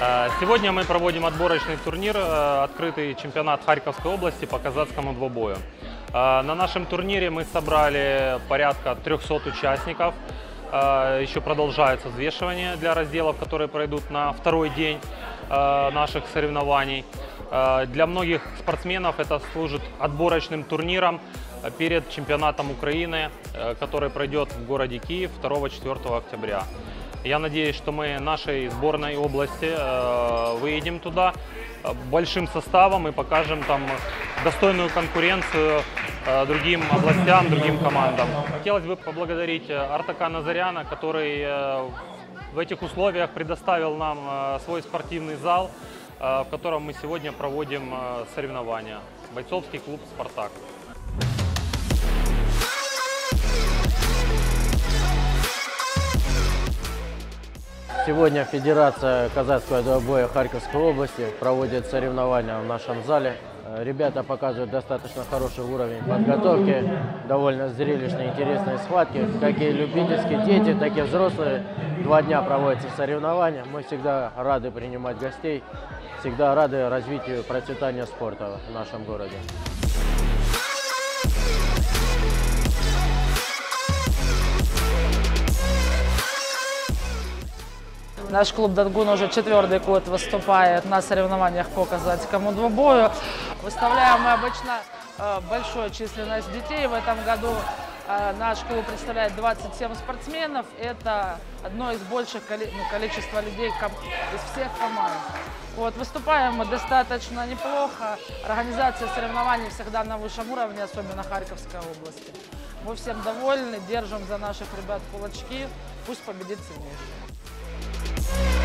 Э, Сегодня мы проводим отборочный турнир, э, открытый чемпионат Харьковской области по казацкому двобою. Э, На нашем турнире мы собрали порядка 300 участников. Еще продолжается взвешивание для разделов, которые пройдут на второй день наших соревнований. Для многих спортсменов это служит отборочным турниром перед чемпионатом Украины, который пройдет в городе Киев 2-4 октября. Я надеюсь, что мы нашей сборной области э, выедем туда э, большим составом и покажем там достойную конкуренцию э, другим областям, другим командам. Хотелось бы поблагодарить Артака Назаряна, который в этих условиях предоставил нам свой спортивный зал, в котором мы сегодня проводим соревнования. Бойцовский клуб «Спартак». Сегодня Федерация казахского двобоя Харьковской области проводит соревнования в нашем зале. Э, Ребята показывают достаточно хороший уровень подготовки, довольно зрелищные, интересные схватки. Как и любительские дети, так и взрослые. Два дня проводятся соревнования. Мы всегда рады принимать гостей, всегда рады развитию, процветанию спорта в нашем городе. Наш клуб «Дангун» уже четвертый год выступает на соревнованиях по казацкому двубою. Выставляем мы обычно э, большую численность детей. В этом году э, наш клуб представляет 27 спортсменов. Это одно из больших ну, количества людей из всех команд. Вот, выступаем мы достаточно неплохо. Организация соревнований всегда на высшем уровне, особенно Харьковской области. Мы всем довольны, держим за наших ребят кулачки. Пусть победит сильнейший. Yeah.